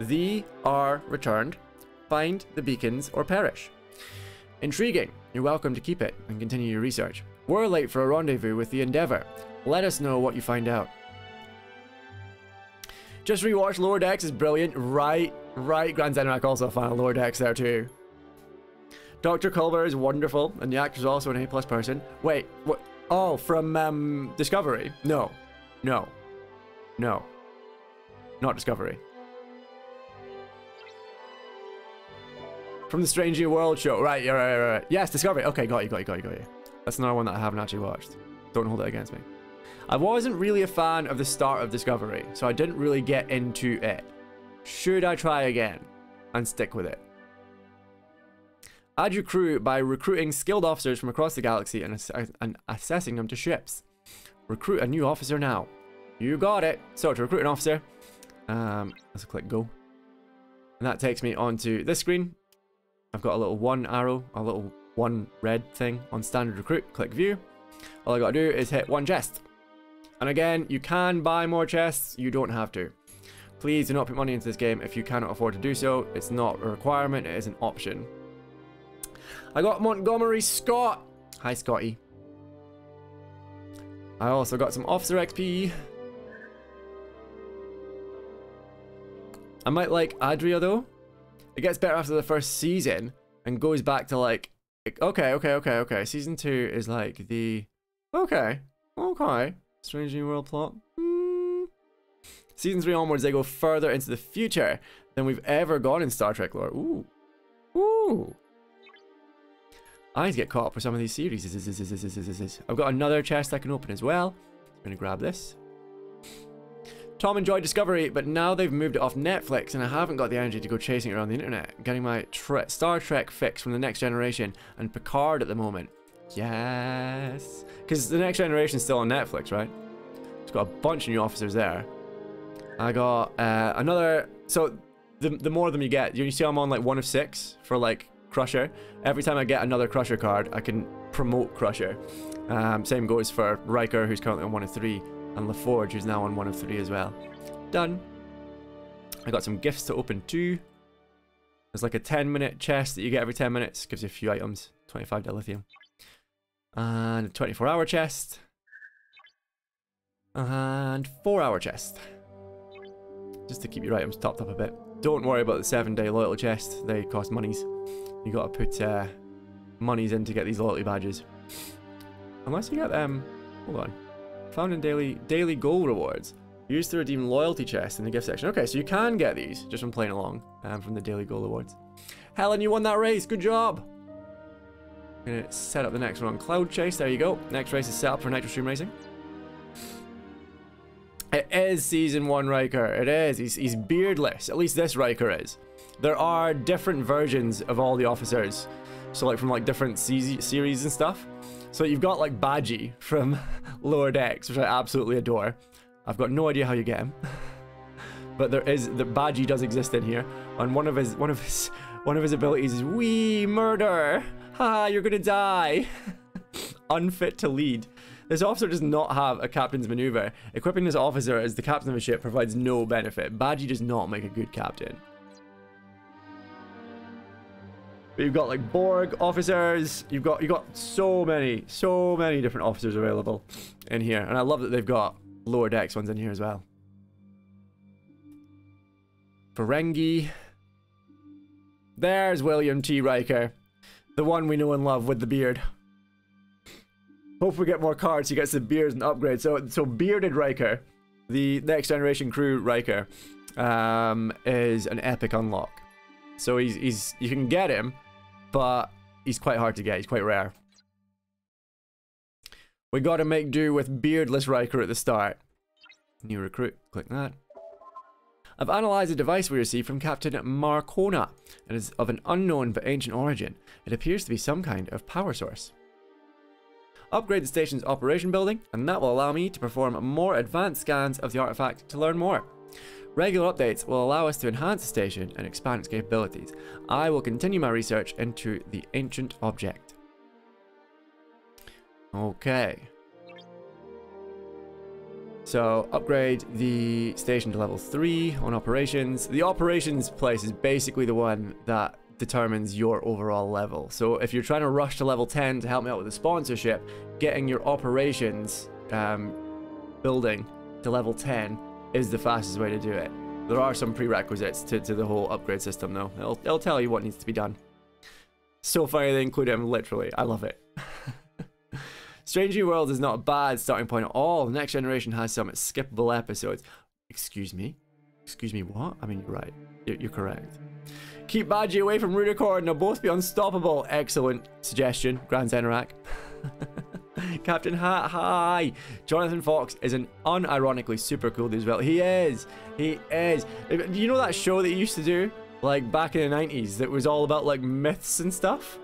Thee are returned. Find the beacons or perish. Intriguing. You're welcome to keep it and continue your research. We're late for a rendezvous with the Endeavor. Let us know what you find out. Just rewatch Lower Decks is brilliant. Right, right. Grand Zenrak also of Lower Decks there too. Dr. Culber is wonderful, and the actor is also an A-plus person. Wait, what? Oh, from um, Discovery? No. No. No. Not Discovery. From the Strange New World show. Right, yeah, right, right, right. Yes, Discovery. Okay, got you, got you, got you, got you. That's another one that I haven't actually watched. Don't hold it against me. I wasn't really a fan of the start of Discovery, so I didn't really get into it. Should I try again and stick with it? Add your crew by recruiting skilled officers from across the galaxy and, ass and assessing them to ships. Recruit a new officer now. You got it. So to recruit an officer, um, let's click go. And that takes me onto this screen. I've got a little one arrow, a little one red thing on standard recruit. Click view. All I gotta do is hit one chest. And again, you can buy more chests, you don't have to. Please do not put money into this game if you cannot afford to do so. It's not a requirement, it is an option. I got Montgomery Scott. Hi, Scotty. I also got some officer XP. I might like Adria though. It gets better after the first season and goes back to like, okay, okay, okay, okay. Season two is like the, okay, okay. Strange New World plot. Mm. Season three onwards, they go further into the future than we've ever gone in Star Trek lore. Ooh. Ooh. I need to get caught up with some of these series. I've got another chest I can open as well. I'm going to grab this. Tom enjoyed Discovery, but now they've moved it off Netflix and I haven't got the energy to go chasing around the internet. Getting my Star Trek fix from the Next Generation and Picard at the moment. Yes. Because the Next Generation is still on Netflix, right? It's got a bunch of new officers there. I got uh, another... So, the, the more of them you get, you see I'm on like one of six for like Crusher. Every time I get another Crusher card, I can promote Crusher. Um, same goes for Riker, who's currently on one of three, and LaForge, who's now on one of three as well. Done. I got some gifts to open too. There's like a 10 minute chest that you get every 10 minutes. Gives you a few items. 25 dilithium. And a 24 hour chest. And 4 hour chest. Just to keep your items topped up a bit. Don't worry about the 7 day loyalty chest. They cost monies. You gotta put uh, monies in to get these loyalty badges. Unless you get them... Hold on. Found in daily daily goal rewards. Used to redeem loyalty chests in the gift section. Okay, so you can get these just from playing along um, from the daily goal awards. Helen, you won that race. Good job. I'm gonna set up the next one on Cloud Chase. There you go. Next race is set up for Nitro Stream Racing. It is Season 1 Riker. It is. He's, he's beardless. At least this Riker is. There are different versions of all the officers. So like from like different series and stuff. So you've got like Badgey from Lower Decks, which I absolutely adore. I've got no idea how you get him. but there is the Badgey does exist in here. And one of his one of his one of his abilities is we murder. Ha, you're gonna die. Unfit to lead. This officer does not have a captain's maneuver. Equipping this officer as the captain of a ship provides no benefit. Badgey does not make a good captain. But you've got like Borg officers. You've got you've got so many, so many different officers available in here, and I love that they've got lower decks ones in here as well. Ferengi. There's William T. Riker, the one we know and love with the beard. Hope we get more cards. He gets the beards and upgrades. So so bearded Riker, the next generation crew Riker, um, is an epic unlock. So he's he's you can get him but he's quite hard to get. He's quite rare. We gotta make do with beardless Riker at the start. New recruit, click that. I've analysed a device we received from Captain Marcona. And is of an unknown but ancient origin. It appears to be some kind of power source. Upgrade the station's operation building, and that will allow me to perform more advanced scans of the artifact to learn more. Regular updates will allow us to enhance the station and expand its capabilities. I will continue my research into the ancient object. Okay. So upgrade the station to level 3 on operations. The operations place is basically the one that determines your overall level. So if you're trying to rush to level 10 to help me out with the sponsorship, getting your operations um, building to level 10 is the fastest way to do it. There are some prerequisites to, to the whole upgrade system though. It'll, it'll tell you what needs to be done. So funny they include him, literally. I love it. Strange New Worlds is not a bad starting point at all. The Next Generation has some skippable episodes. Excuse me? Excuse me, what? I mean, you're right. You're, you're correct. Keep Badgey away from Rudicor and they'll both be unstoppable. Excellent suggestion, Grand Zenarak. Captain Hat, hi! Jonathan Frakes is an unironically super cool dude as well. He is! He is! Do you know that show that he used to do? Like back in the 90s that was all about like myths and stuff?